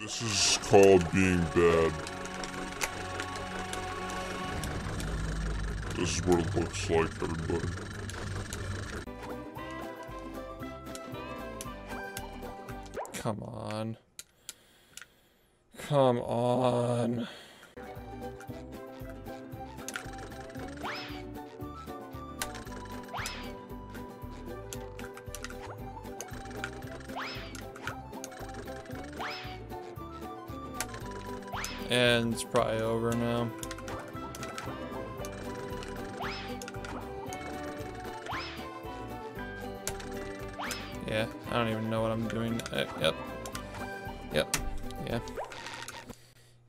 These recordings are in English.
This is called being bad. This is what it looks like, everybody. Come on. Come on. And it's probably over now. Yeah, I don't even know what I'm doing. Uh, yep. Yep. Yeah.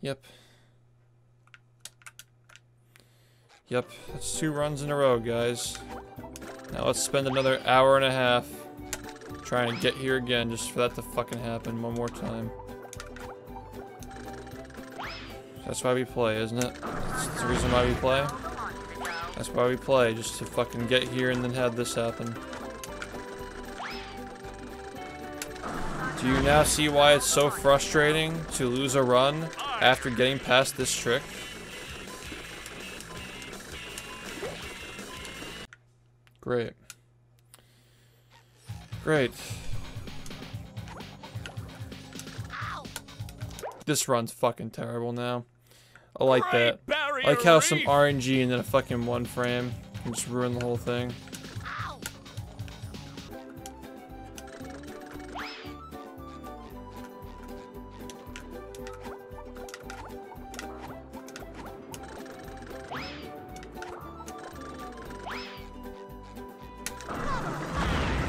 Yep. Yep, that's two runs in a row, guys. Now let's spend another hour and a half trying to get here again just for that to fucking happen one more time. That's why we play, isn't it? That's the reason why we play. That's why we play, just to fucking get here and then have this happen. Do you now see why it's so frustrating to lose a run after getting past this trick? Great. Great. This run's fucking terrible now. I like that. I like how some RNG and then a fucking one frame can just ruin the whole thing.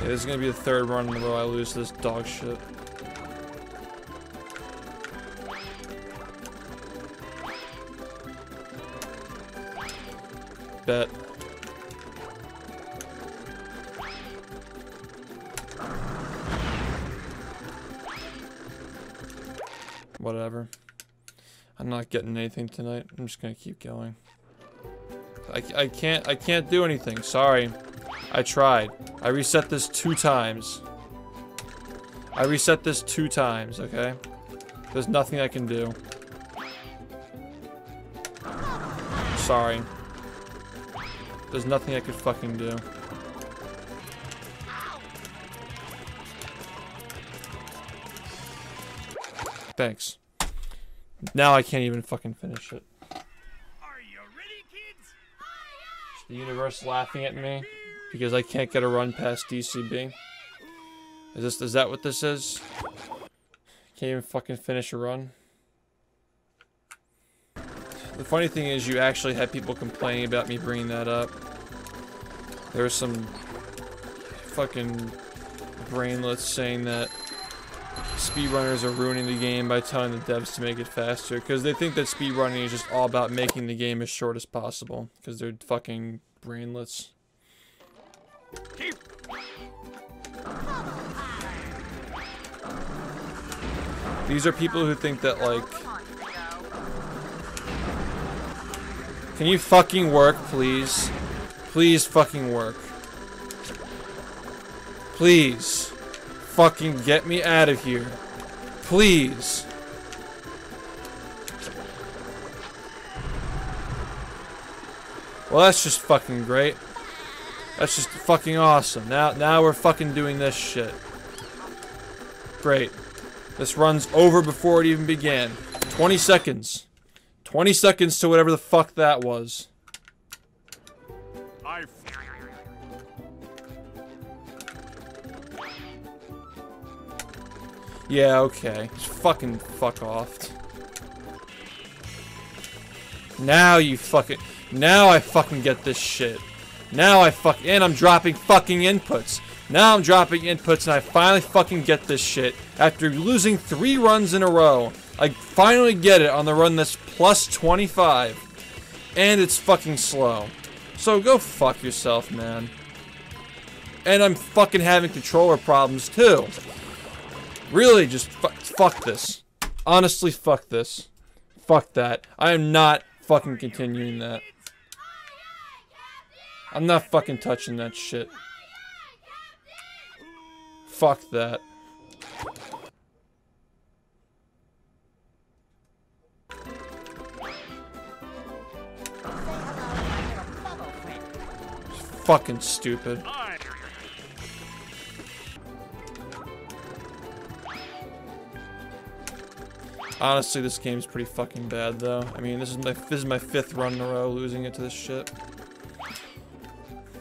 Yeah, this is gonna be the third run in a row I lose this dog shit. Bet. Whatever. I'm not getting anything tonight. I'm just gonna keep going. I, I can't I can't do anything. Sorry. I tried. I reset this two times. I reset this two times, okay? There's nothing I can do. Sorry. There's nothing I could fucking do. Thanks. Now I can't even fucking finish it. Are you ready, kids? The universe laughing at me because I can't get a run past DCB? Is this is that what this is? Can't even fucking finish a run. The funny thing is, you actually had people complaining about me bringing that up. There was some fucking brainless saying that speedrunners are ruining the game by telling the devs to make it faster because they think that speedrunning is just all about making the game as short as possible because they're fucking brainless. Keep. These are people who think that like Can you fucking work, please? Please fucking work. Please. Fucking get me out of here. Please. Well, that's just fucking great. That's just fucking awesome. Now, now we're fucking doing this shit. Great. This runs over before it even began. 20 seconds. 20 seconds to whatever the fuck that was. I. Yeah, okay. Just fucking fuck off. Now you fucking... Now I fucking get this shit. Now I fuck... And I'm dropping fucking inputs. Now I'm dropping inputs and I finally fucking get this shit. After losing three runs in a row, I finally get it on the run that's plus 25. And it's fucking slow. So go fuck yourself, man. And I'm fucking having controller problems too. Really, just fu fuck this. Honestly, fuck this. Fuck that. I am not fucking continuing that. I'm not fucking touching that shit. Fuck that. Fucking stupid. Honestly, this game's pretty fucking bad, though. I mean, this is my this is my fifth run in a row losing it to this shit.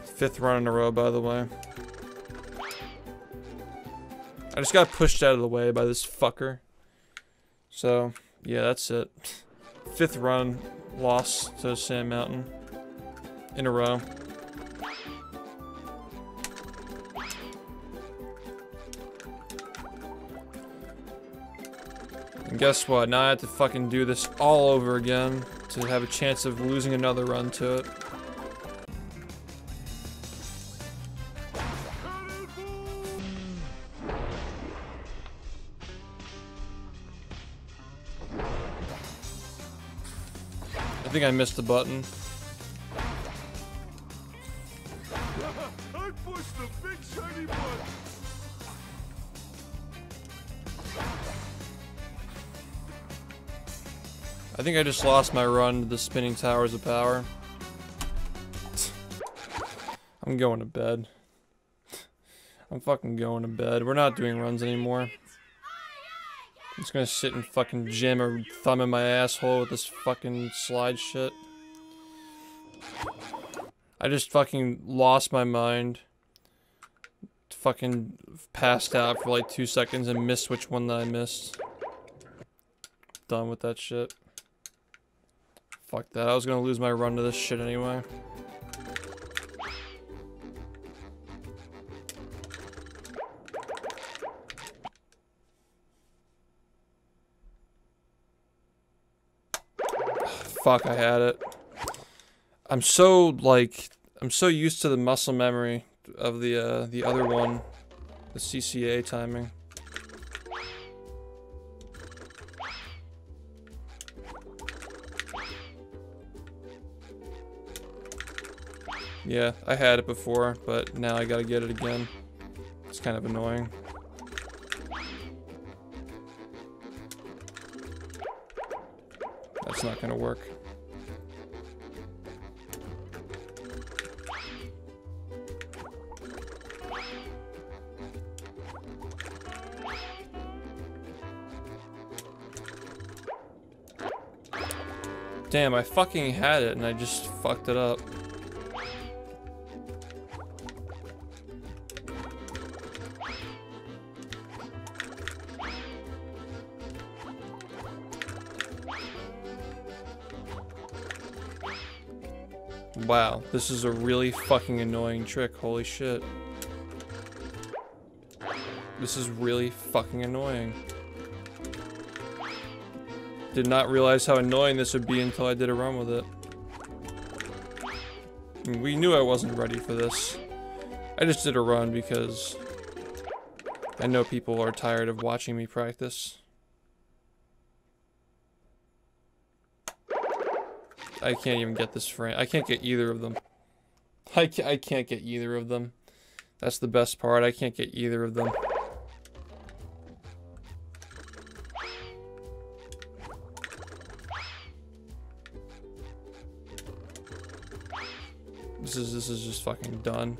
Fifth run in a row, by the way. I just got pushed out of the way by this fucker. So, yeah, that's it. Fifth run, loss to Sand Mountain. In a row. Guess what? Now I have to fucking do this all over again to have a chance of losing another run to it. I think I missed the button. I think I just lost my run to the spinning towers of power. I'm going to bed. I'm fucking going to bed. We're not doing runs anymore. I'm just gonna sit and fucking jam a thumb in my asshole with this fucking slide shit. I just fucking lost my mind. Fucking passed out for like two seconds and missed which one that I missed. Done with that shit. Fuck that. I was gonna lose my run to this shit anyway. Fuck, I had it. I'm so, like, I'm so used to the muscle memory of the, uh, the other one. The CCA timing. Yeah, I had it before, but now I gotta get it again. It's kind of annoying. That's not gonna work. Damn, I fucking had it and I just fucked it up. Wow, this is a really fucking annoying trick, holy shit. This is really fucking annoying. Did not realize how annoying this would be until I did a run with it. We knew I wasn't ready for this. I just did a run because I know people are tired of watching me practice. I can't even get this frame. I can't get either of them. I, ca I can't get either of them. That's the best part. I can't get either of them. This is this is just fucking done.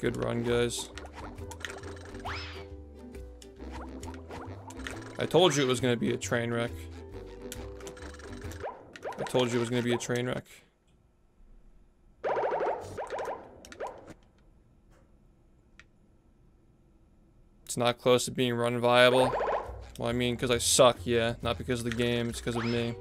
Good run, guys. I told you it was gonna be a train wreck. Told you it was gonna be a train wreck. It's not close to being run viable. Well, I mean, because I suck, yeah. Not because of the game, it's because of me.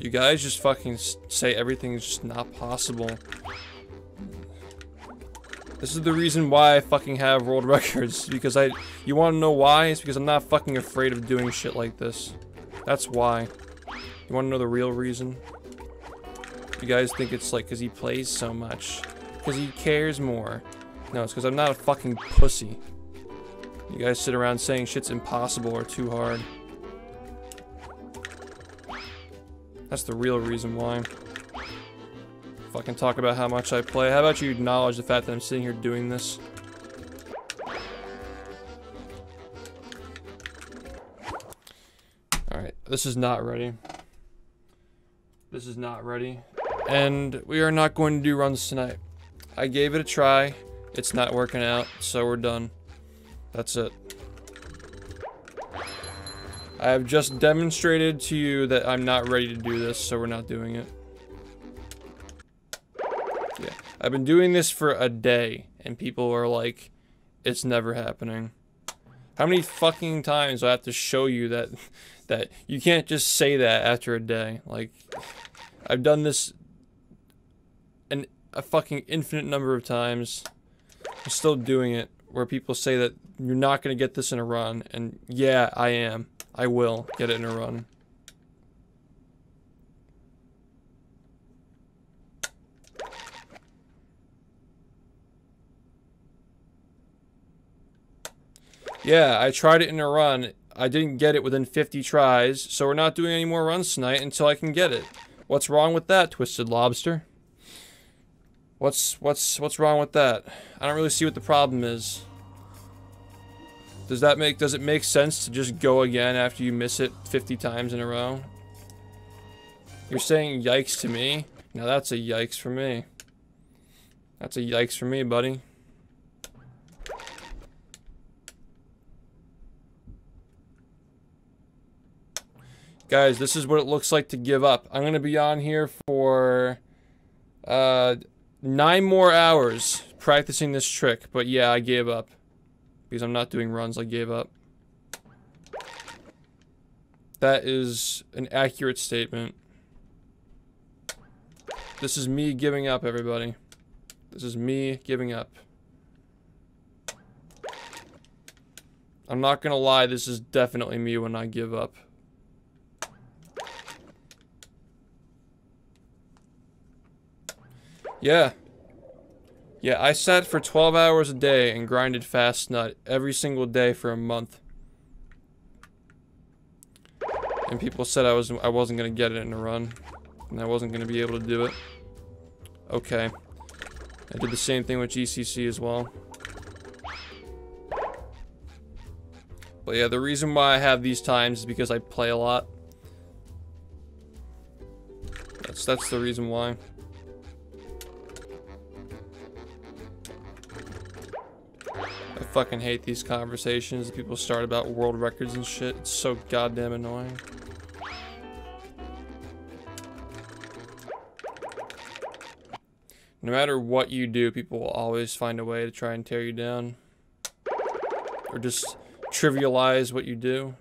You guys just fucking say everything's just not possible. This is the reason why I fucking have world records. Because I, you want to know why? It's because I'm not fucking afraid of doing shit like this. That's why. You want to know the real reason? You guys think it's like because he plays so much. Because he cares more. No, it's because I'm not a fucking pussy. You guys sit around saying shit's impossible or too hard. That's the real reason why. Fucking talk about how much I play. How about you acknowledge the fact that I'm sitting here doing this? Alright, this is not ready. This is not ready. And we are not going to do runs tonight. I gave it a try. It's not working out, so we're done. That's it. I have just demonstrated to you that I'm not ready to do this, so we're not doing it. I've been doing this for a day, and people are like, it's never happening. How many fucking times do I have to show you that that you can't just say that after a day? Like, I've done this an a fucking infinite number of times. I'm still doing it, where people say that you're not gonna get this in a run, and yeah, I am. I will get it in a run. Yeah, I tried it in a run. I didn't get it within 50 tries, so we're not doing any more runs tonight until I can get it. What's wrong with that, Twisted Lobster? What's what's what's wrong with that? I don't really see what the problem is. Does that make does it make sense to just go again after you miss it 50 times in a row? You're saying yikes to me? Now that's a yikes for me. That's a yikes for me, buddy. Guys, this is what it looks like to give up. I'm going to be on here for uh, nine more hours practicing this trick. But yeah, I gave up. Because I'm not doing runs, I gave up. That is an accurate statement. This is me giving up, everybody. This is me giving up. I'm not gonna lie, this is definitely me when I give up. Yeah. Yeah, I sat for 12 hours a day and grinded Fast Nut every single day for a month. And people said I was I wasn't gonna get it in a run. And I wasn't gonna be able to do it. Okay. I did the same thing with GCC as well. But yeah, the reason why I have these times is because I play a lot. That's that's the reason why. Fucking hate these conversations people start about world records and shit. It's so goddamn annoying. No matter what you do, people will always find a way to try and tear you down. Or just trivialize what you do.